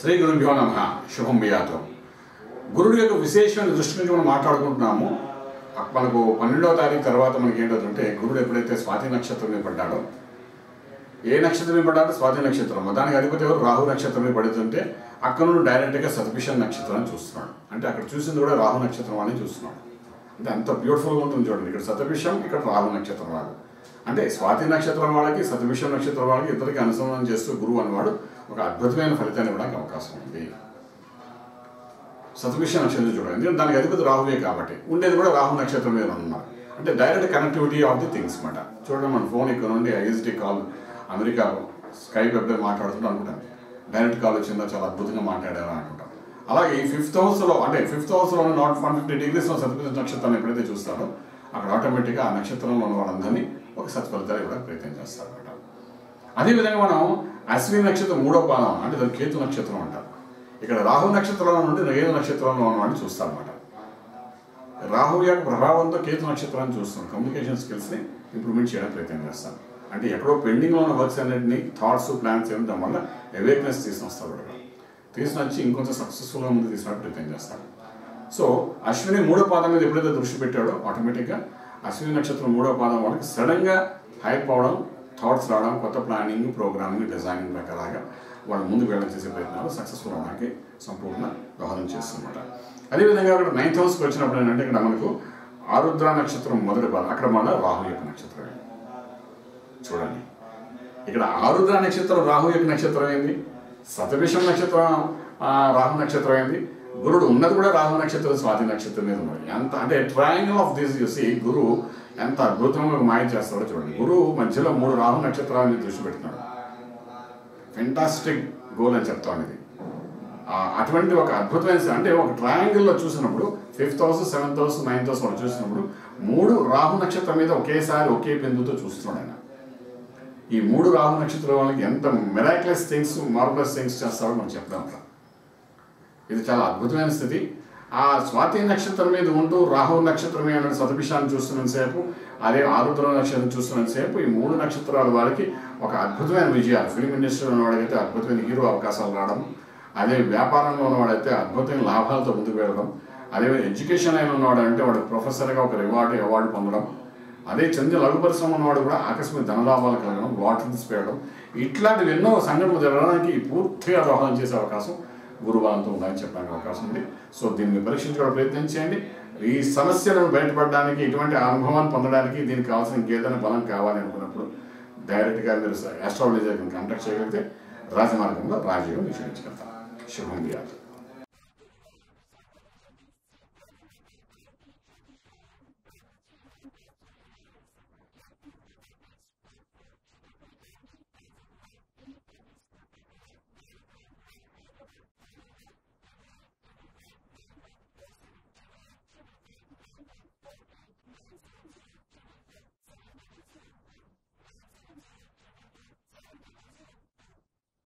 శ్రీ గురుభ్యో నమ. శుభం బియాతో గురుడు యొక్క విశేషమైన దృష్టి నుంచి మనం మాట్లాడుకుంటున్నాము. మనకు పన్నెండవ తారీఖు తర్వాత మనకి ఏంటంటే గురుడు ఎప్పుడైతే స్వాతి నక్షత్రం మీద పడ్డాడో ఏ నక్షత్రం మీద పడ్డాడో? స్వాతి నక్షత్రం. దానికి అధిపతి ఎవరు? రాహు నక్షత్రం మీద పడుతుంటే అక్కడ నుండి డైరెక్ట్గా సతపిషన్ నక్షత్రాన్ని చూస్తున్నాడు. అంటే అక్కడ చూసింది కూడా రాహు నక్షత్రం అని చూస్తున్నాడు. అంటే అంత బ్యూటిఫుల్గా ఉంటుంది చూడండి. ఇక్కడ సతపిషం ఇక్కడ రాహు నక్షత్రం రాదు అంటే స్వాతి నక్షత్రం వాళ్ళకి సతవిషం నక్షత్రం వాళ్ళకి ఇద్దరికి అనుసంధానం చేస్తూ గురువు అనేవాడు ఒక అద్భుతమైన ఫలితాన్ని ఇవ్వడానికి అవకాశం ఉంది. సతవిష నక్షత్రం చూడండి. ఎందుకంటే దానికి అధిపతి రాహువే కాబట్టి. ఉండేది కూడా రాహు నక్షత్రం మీద ఉన్నారు అంటే direct connectivity of the things మాట. చూడండి మన ఫోన్ ఇక్కడ నుండి ఐఎస్డి కాల్ అమెరికా స్కైప్ ఎప్పుడైతే మాట్లాడుతుంటే అనుకుంటాం. డైరెక్ట్ కాల్ వచ్చిందో చాలా అద్భుతంగా మాట్లాడారు అనుకుంటాం. అలాగే ఈ ఫిఫ్త్ హౌస్లో అంటే ఫిఫ్త్ హౌస్లో నాట్ వన్ ఫిఫ్టీ డిగ్రీస్లో సతవిష నక్షత్రాన్ని ఎప్పుడైతే చూస్తారో అక్కడ ఆటోమేటిక్గా ఆ నక్షత్రంలో ఉన్న వాళ్ళందరినీ ఒక సత్ఫలితాలు కూడా ప్రయత్నం చేస్తారన్నమాట అదేవిధంగా మనం అశ్విని నక్షత్రం మూడో పాదం అంటే దాని కేతు నక్షత్రం అంటారు ఇక్కడ రాహు నక్షత్రంలో నుండి ఏడు నక్షత్రంలో చూస్తాం చూస్తారన్నమాట రాహు యొక్క ప్రభావంతో కేతు నక్షత్రాన్ని చూస్తాం. కమ్యూనికేషన్ స్కిల్స్ని ఇంప్రూవ్మెంట్ చేయడానికి ప్రయత్నం చేస్తాం. అంటే ఎక్కడో పెండింగ్లో ఉన్న వర్క్స్ అన్నింటినీ థాట్స్ ప్లాన్స్ చేయడం వల్ల అవేర్నెస్ తీసుకొస్తారు కూడా తీసుకొచ్చి ఇంకొంచెం సక్సెస్ఫుల్గా ముందు తీసుకురావడానికి ప్రయత్నం చేస్తాడు సో అశ్విని మూడో పాదం మీద ఎప్పుడైతే దృష్టి పెట్టాడో ఆటోమేటిక్గా అశ్విని నక్షత్రం మూడో పాదం వాళ్ళకి సడన్గా హైప్ అవడం థాట్స్ రావడం కొత్త ప్లానింగ్ ప్రోగ్రామింగ్ డిజైనింగ్ రకాలుగా వాళ్ళు ముందుకు వెళ్ళడం చేసే ప్రయత్నాలు సక్సెస్ఫుల్ అవడానికి సంపూర్ణ దోహదం చేస్తుందన్నమాట. అదేవిధంగా అక్కడ నైన్త్ హౌస్కి వచ్చినప్పుడు ఏంటంటే ఇక్కడ మనకు ఆరుద్ర నక్షత్రం మొదటి పాదం అక్కడ మన రాహు యొక్క నక్షత్రం చూడండి. ఇక్కడ ఆరుద్ర నక్షత్రం రాహు యొక్క నక్షత్రం ఏంది? సతవిషం నక్షత్రం రాహు నక్షత్రం ఏంది? గురుడు ఉన్నది కూడా రాహు నక్షత్రం స్వాతి నక్షత్రం మీద ఉన్నాడు. ఎంత అంటే ట్రయాంగిల్ ఆఫ్ దిస్ చూసి గురువు ఎంత అద్భుతంగా మాయ చేస్తాడో చూడండి. గురువు మధ్యలో మూడు రాహు నక్షత్రాలని దృష్టి పెడుతున్నాడు. ఫెంటాస్టిక్ గోల్ అని చెప్తాను ఇది. అటువంటి ఒక అద్భుతమైన అంటే ఒక ట్రయాంగిల్లో చూసినప్పుడు fifth house seventh house ninth house వాళ్ళు చూసినప్పుడు మూడు రాహు నక్షత్రం మీద ఒకేసారి ఒకే బిందుతో చూస్తున్నాడు ఆయన. ఈ మూడు రాహు నక్షత్రం వాళ్ళకి ఎంత మెరాక్లెస్ థింగ్స్ మార్వలస్ థింగ్స్ చేస్తాడో మనం చెప్దాం ఇది చాలా అద్భుతమైన స్థితి. ఆ స్వాతి నక్షత్రం మీద ఉంటూ రాహు నక్షత్రం మీద సతభిషాన్ని చూస్తున్నంతసేపు అదే ఆరుద్ర నక్షత్రం చూస్తున్నంతసేపు ఈ మూడు నక్షత్రాల వారికి ఒక అద్భుతమైన విజయాలు. ఫిలిం ఇండస్ట్రీలో ఉన్నవాడికైతే అద్భుతమైన హీరో అవకాశాలు రావడం అదే వ్యాపారంలో ఉన్నవాడైతే అద్భుతమైన లాభాలతో ముందుకు వెళ్ళడం అదే ఎడ్యుకేషన్ అయిన ఉన్నవాడు అంటే వాడు ప్రొఫెసర్గా ఒక రివార్డు అవార్డు పొందడం అదే చంద్ర లఘు పరిశ్రమ ఉన్నవాడు కూడా ఆకస్మిక ధనలాభాలు కలగడం వాటర్ పేయడం ఇట్లాంటివి ఎన్నో సంఘటనలు జరగడానికి పూర్తిగా దోహదం చేసే అవకాశం గురుబలంతో ఉన్నాయని చెప్పడానికి అవకాశం ఉంది. సో దీన్ని పరీక్షించుకోవడం ప్రయత్నం చేయండి. ఈ సమస్యలను బయటపడడానికి ఇటువంటి అనుభవాన్ని పొందడానికి దీనికి కావాల్సిన ఇంకేదైనా బలం కావాలి అనుకున్నప్పుడు డైరెక్ట్గా మీరు ఆస్ట్రాలజర్ని కాంటాక్ట్ చేయగలిగితే రాజమార్గంలో రాజయోగం నిషేధించగలుగుతాం శుభం వ్యాధి